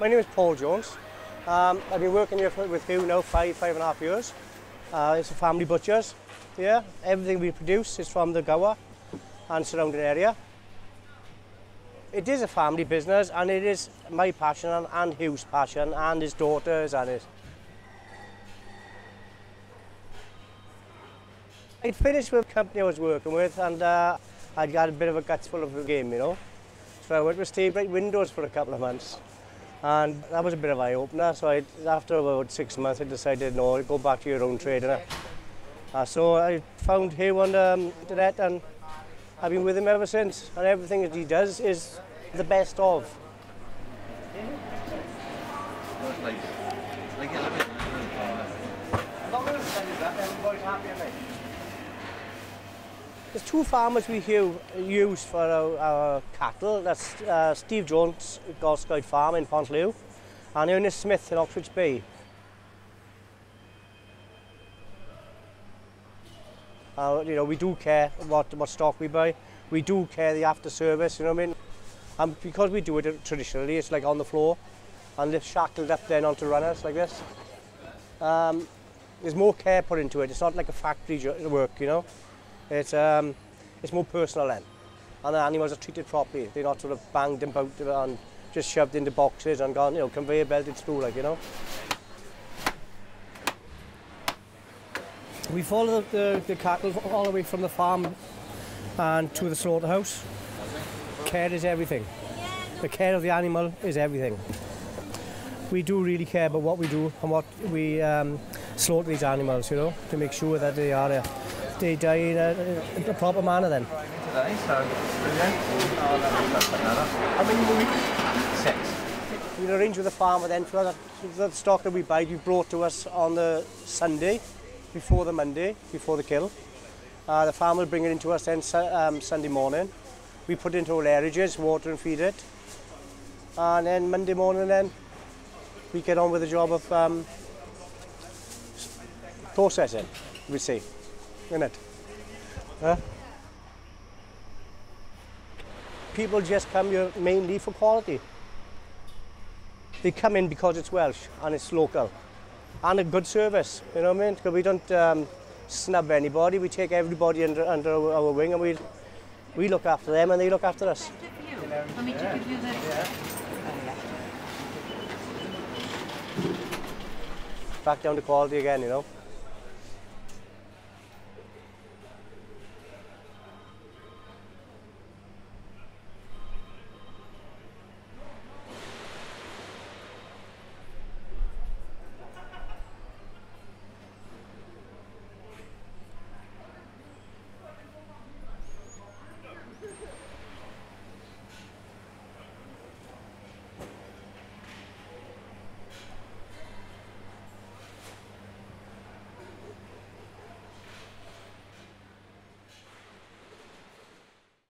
My name is Paul Jones. Um, I've been working here for, with Hugh now five, five and a half years. Uh, it's a family butchers. Yeah, everything we produce is from the Gower and surrounding area. It is a family business and it is my passion and, and Hugh's passion and his daughters and his... I'd finished with the company I was working with and uh, I'd got a bit of a guts full of the game, you know. So I went with Steve Bright Windows for a couple of months. And that was a bit of eye-opener, so I, after about six months I decided, no, go back to your own trade. And, uh, so I found Hugh on the um, internet and I've been with him ever since. And everything that he does is the best of. Like, like. There's two farmers we use for our, our cattle. That's uh, Steve Jones at Gorscoid Farm in Pontlew and Ernest Smith in Oxbridge Bay. Uh, you know, we do care what, what stock we buy. We do care the after service, you know what I mean? And because we do it traditionally, it's like on the floor and lift shackled up then onto runners like this. Um, there's more care put into it. It's not like a factory work, you know? It's, um, it's more personal then. And the animals are treated properly. They're not sort of banged about and just shoved into boxes and gone, you know, conveyor belted through, like, you know. We follow the, the, the cattle all the way from the farm and to the slaughterhouse. Care is everything. The care of the animal is everything. We do really care about what we do and what we um, slaughter these animals, you know, to make sure that they are uh, they die in a, in a proper manner then. Today, so brilliant. How many will we? Six. We arrange with the farmer then for the, the stock that we buy be brought to us on the Sunday before the Monday, before the kill. Uh, the farmer will bring it into us then um, Sunday morning. We put it into our lairages, water and feed it. And then Monday morning then we get on with the job of um, processing, we see, it? Huh? People just come here mainly for quality. They come in because it's Welsh and it's local and a good service, you know what I mean? 'Cause we don't um, snub anybody, we take everybody under, under our, wing and we, we look after them and they look after us. Let me to give you this. Back down to quality again, you know.